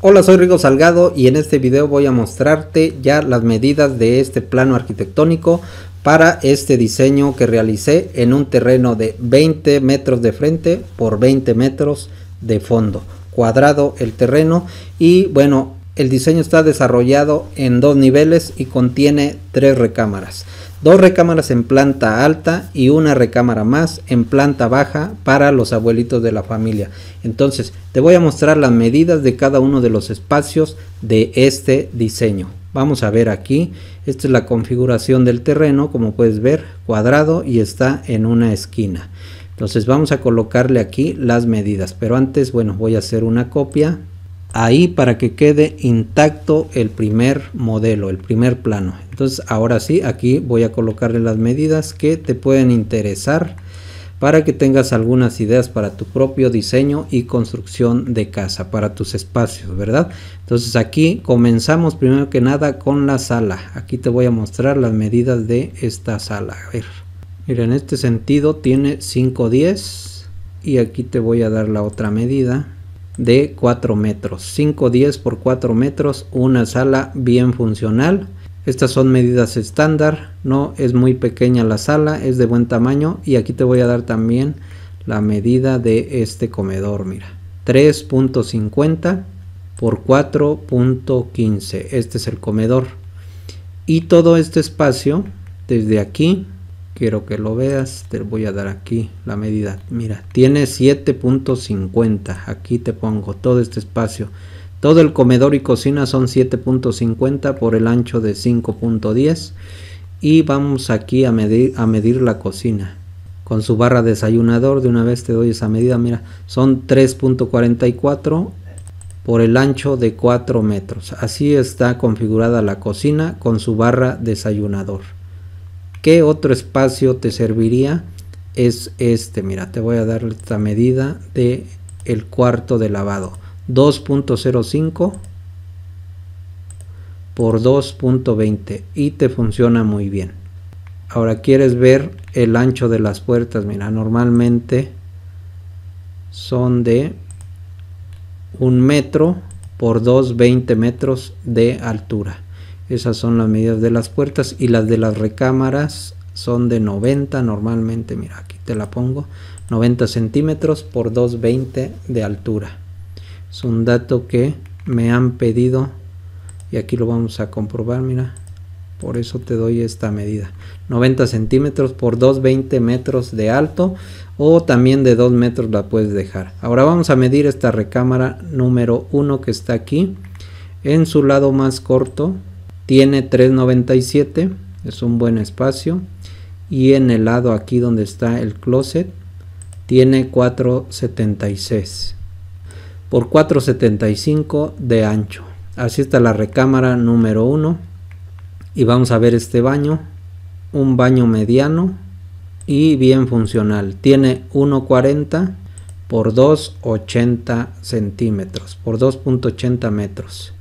Hola soy Rigo Salgado y en este video voy a mostrarte ya las medidas de este plano arquitectónico para este diseño que realicé en un terreno de 20 metros de frente por 20 metros de fondo. Cuadrado el terreno y bueno el diseño está desarrollado en dos niveles y contiene tres recámaras dos recámaras en planta alta y una recámara más en planta baja para los abuelitos de la familia. Entonces, te voy a mostrar las medidas de cada uno de los espacios de este diseño. Vamos a ver aquí, esta es la configuración del terreno, como puedes ver, cuadrado y está en una esquina. Entonces vamos a colocarle aquí las medidas, pero antes, bueno, voy a hacer una copia ahí para que quede intacto el primer modelo, el primer plano. Entonces ahora sí, aquí voy a colocarle las medidas que te pueden interesar para que tengas algunas ideas para tu propio diseño y construcción de casa, para tus espacios, ¿verdad? Entonces aquí comenzamos primero que nada con la sala. Aquí te voy a mostrar las medidas de esta sala. A ver, mira, en este sentido tiene 5.10 y aquí te voy a dar la otra medida de 4 metros. 510 por 4 metros una sala bien funcional. Estas son medidas estándar no es muy pequeña la sala es de buen tamaño y aquí te voy a dar también la medida de este comedor mira. 3.50 por 4.15 este es el comedor. Y todo este espacio desde aquí quiero que lo veas te voy a dar aquí la medida. Mira tiene 7.50 aquí te pongo todo este espacio. Todo el comedor y cocina son 7.50 por el ancho de 5.10 y vamos aquí a medir a medir la cocina. Con su barra desayunador de una vez te doy esa medida mira son 3.44 por el ancho de 4 metros. Así está configurada la cocina con su barra desayunador ¿Qué otro espacio te serviría? Es este, mira, te voy a dar esta medida de el cuarto de lavado. 2.05 por 2.20 y te funciona muy bien. Ahora quieres ver el ancho de las puertas, mira, normalmente son de un metro por 2.20 metros de altura. Esas son las medidas de las puertas y las de las recámaras son de 90 normalmente. Mira, aquí te la pongo. 90 centímetros por 220 de altura. Es un dato que me han pedido y aquí lo vamos a comprobar. Mira, por eso te doy esta medida. 90 centímetros por 220 metros de alto o también de 2 metros la puedes dejar. Ahora vamos a medir esta recámara número 1 que está aquí. En su lado más corto tiene 3.97, es un buen espacio. Y en el lado aquí donde está el closet, tiene 4.76 por 4.75 de ancho. Así está la recámara número 1. Y vamos a ver este baño. Un baño mediano y bien funcional. Tiene 1.40 por 2.80 centímetros, por 2.80 metros.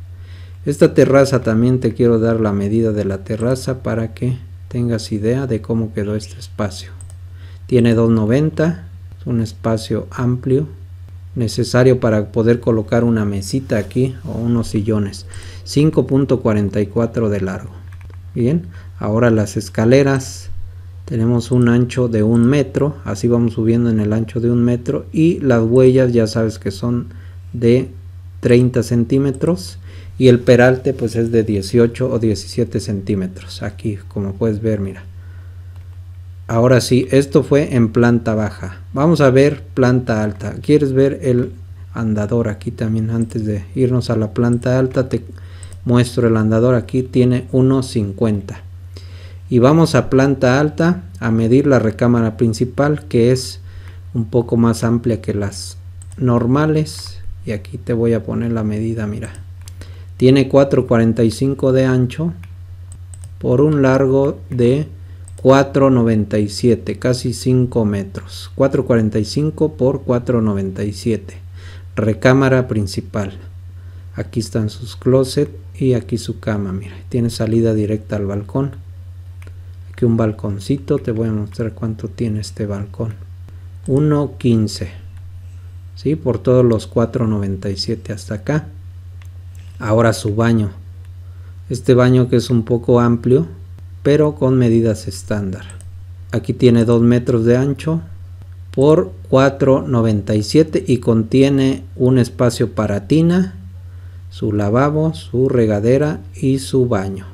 Esta terraza también te quiero dar la medida de la terraza para que tengas idea de cómo quedó este espacio. Tiene 2.90, es un espacio amplio, necesario para poder colocar una mesita aquí o unos sillones. 5.44 de largo. Bien, ahora las escaleras tenemos un ancho de un metro, así vamos subiendo en el ancho de un metro y las huellas ya sabes que son de 30 centímetros y el peralte pues es de 18 o 17 centímetros. Aquí como puedes ver mira. Ahora sí esto fue en planta baja. Vamos a ver planta alta. Quieres ver el andador aquí también antes de irnos a la planta alta te muestro el andador. Aquí tiene 1.50 y vamos a planta alta a medir la recámara principal que es un poco más amplia que las normales y aquí te voy a poner la medida mira tiene 4.45 de ancho por un largo de 4.97, casi 5 metros. 4.45 por 4.97. Recámara principal. Aquí están sus closet y aquí su cama. Mira, tiene salida directa al balcón. Aquí un balconcito. Te voy a mostrar cuánto tiene este balcón. 1.15. ¿Sí? Por todos los 4.97 hasta acá. Ahora su baño. Este baño que es un poco amplio pero con medidas estándar. Aquí tiene 2 metros de ancho por 4.97 y contiene un espacio para tina su lavabo su regadera y su baño.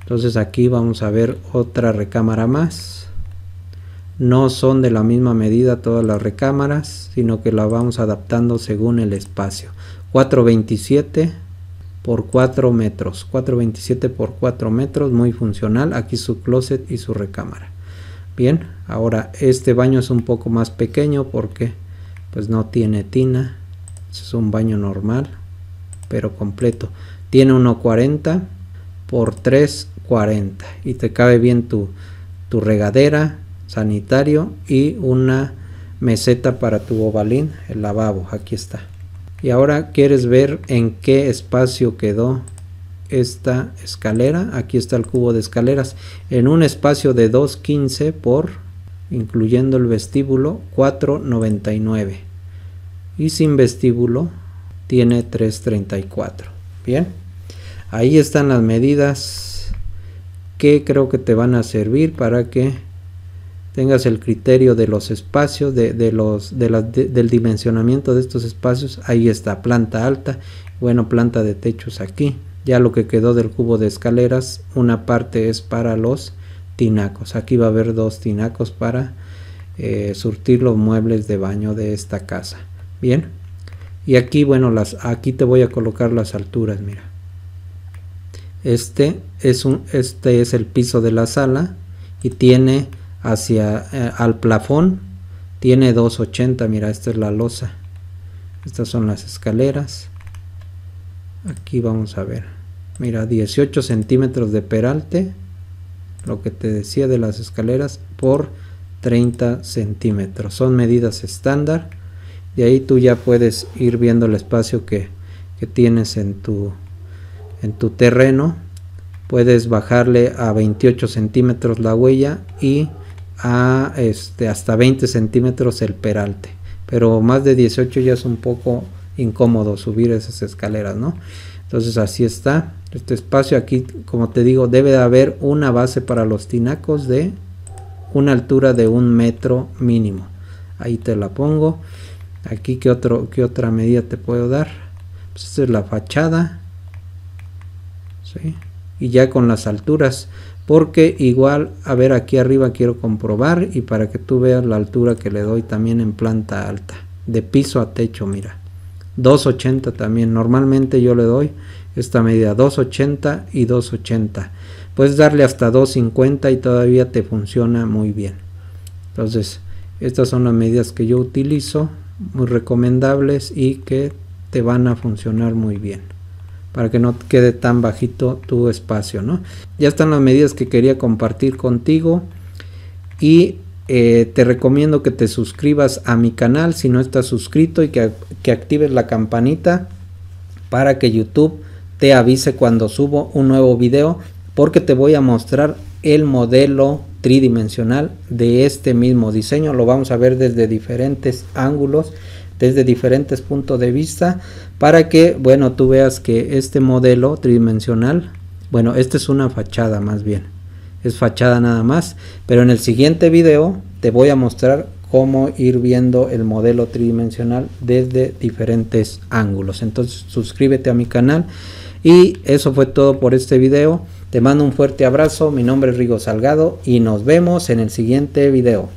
Entonces aquí vamos a ver otra recámara más no son de la misma medida todas las recámaras sino que la vamos adaptando según el espacio. 427 por 4 metros. 427 por 4 metros muy funcional. Aquí su closet y su recámara. Bien ahora este baño es un poco más pequeño porque pues no tiene tina. Es un baño normal pero completo. Tiene 1.40 por 3.40 y te cabe bien tu, tu regadera sanitario y una meseta para tu ovalín el lavabo aquí está. Y ahora quieres ver en qué espacio quedó esta escalera aquí está el cubo de escaleras. En un espacio de 2.15 por incluyendo el vestíbulo 4.99 y sin vestíbulo tiene 3.34 bien ahí están las medidas que creo que te van a servir para que tengas el criterio de los espacios, de, los, del dimensionamiento de estos espacios. Ahí está, planta alta, bueno, planta de techos aquí. Ya lo que quedó del cubo de escaleras, una parte es para los tinacos. Aquí va a haber dos tinacos para eh, surtir los muebles de baño de esta casa. Bien. Y aquí, bueno, las, aquí te voy a colocar las alturas, mira. Este es, un, este es el piso de la sala y tiene hacia eh, al plafón. Tiene 280 mira esta es la losa. Estas son las escaleras. Aquí vamos a ver. Mira 18 centímetros de peralte lo que te decía de las escaleras por 30 centímetros. Son medidas estándar. Y ahí tú ya puedes ir viendo el espacio que, que tienes en tu en tu terreno. Puedes bajarle a 28 centímetros la huella y a este, hasta 20 centímetros el peralte. Pero más de 18 ya es un poco incómodo subir esas escaleras no entonces así está este espacio. Aquí como te digo debe de haber una base para los tinacos de una altura de un metro mínimo. Ahí te la pongo. Aquí que otro que otra medida te puedo dar pues esta es la fachada. Y ya con las alturas porque igual a ver aquí arriba quiero comprobar y para que tú veas la altura que le doy también en planta alta de piso a techo mira. 280 también normalmente yo le doy esta medida 280 y 280 puedes darle hasta 250 y todavía te funciona muy bien. Entonces estas son las medidas que yo utilizo muy recomendables y que te van a funcionar muy bien para que no quede tan bajito tu espacio ¿no? ya están las medidas que quería compartir contigo y eh, te recomiendo que te suscribas a mi canal si no estás suscrito y que, que actives la campanita para que YouTube te avise cuando subo un nuevo video porque te voy a mostrar el modelo tridimensional de este mismo diseño lo vamos a ver desde diferentes ángulos desde diferentes puntos de vista para que, bueno, tú veas que este modelo tridimensional, bueno, esta es una fachada más bien, es fachada nada más, pero en el siguiente video te voy a mostrar cómo ir viendo el modelo tridimensional desde diferentes ángulos. Entonces suscríbete a mi canal y eso fue todo por este video. Te mando un fuerte abrazo, mi nombre es Rigo Salgado y nos vemos en el siguiente video.